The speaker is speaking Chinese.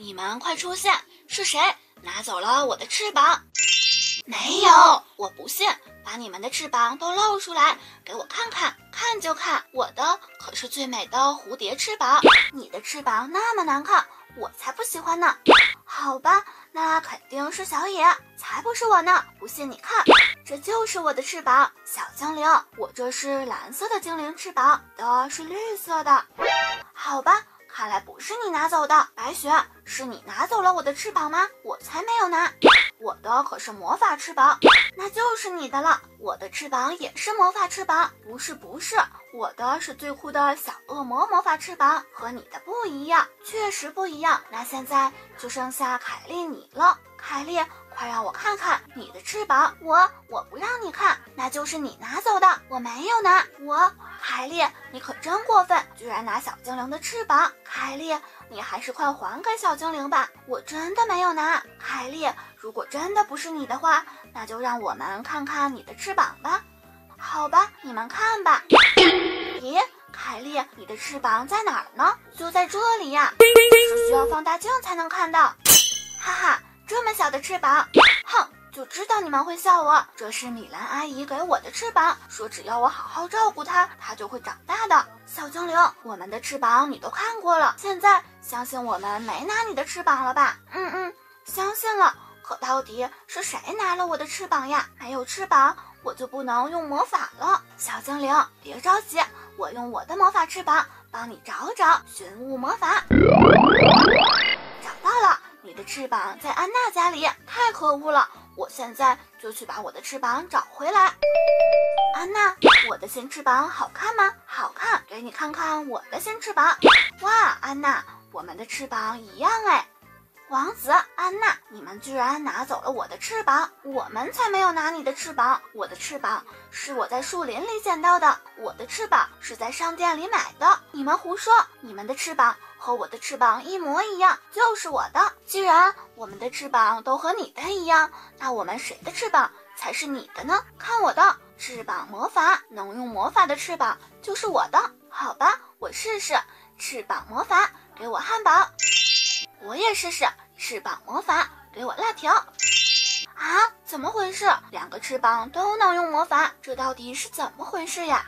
你们快出现！是谁拿走了我的翅膀？没有，我不信！把你们的翅膀都露出来，给我看看！看就看，我的可是最美的蝴蝶翅膀。你的翅膀那么难看，我才不喜欢呢！好吧，那肯定是小野，才不是我呢！不信你看，这就是我的翅膀，小精灵。我这是蓝色的精灵翅膀，的是绿色的。好吧。看来不是你拿走的，白雪，是你拿走了我的翅膀吗？我才没有拿，我的可是魔法翅膀，那就是你的了。我的翅膀也是魔法翅膀，不是不是，我的是最酷的小恶魔魔法翅膀，和你的不一样，确实不一样。那现在就剩下凯莉你了，凯莉。快让我看看你的翅膀！我我不让你看，那就是你拿走的，我没有拿。我凯莉，你可真过分，居然拿小精灵的翅膀！凯莉，你还是快还给小精灵吧，我真的没有拿。凯莉，如果真的不是你的话，那就让我们看看你的翅膀吧。好吧，你们看吧。咦，凯莉，你的翅膀在哪儿呢？就在这里呀，是需要放大镜才能看到。哈哈。这么小的翅膀，哼，就知道你们会笑我。这是米兰阿姨给我的翅膀，说只要我好好照顾它，它就会长大的。小精灵，我们的翅膀你都看过了，现在相信我们没拿你的翅膀了吧？嗯嗯，相信了。可到底是谁拿了我的翅膀呀？没有翅膀，我就不能用魔法了。小精灵，别着急，我用我的魔法翅膀帮你找找寻物魔法。找到了你的翅膀在安娜家里，太可恶了！我现在就去把我的翅膀找回来。安娜，我的新翅膀好看吗？好看，给你看看我的新翅膀。哇，安娜，我们的翅膀一样哎。王子，安娜，你们居然拿走了我的翅膀！我们才没有拿你的翅膀，我的翅膀是我在树林里捡到的，我的翅膀是在商店里买的。你们胡说！你们的翅膀和我的翅膀一模一样，就是我的。既然我们的翅膀都和你的一样，那我们谁的翅膀才是你的呢？看我的翅膀魔法，能用魔法的翅膀就是我的。好吧，我试试翅膀魔法，给我汉堡。我也试试翅膀魔法，给我辣条。啊，怎么回事？两个翅膀都能用魔法，这到底是怎么回事呀？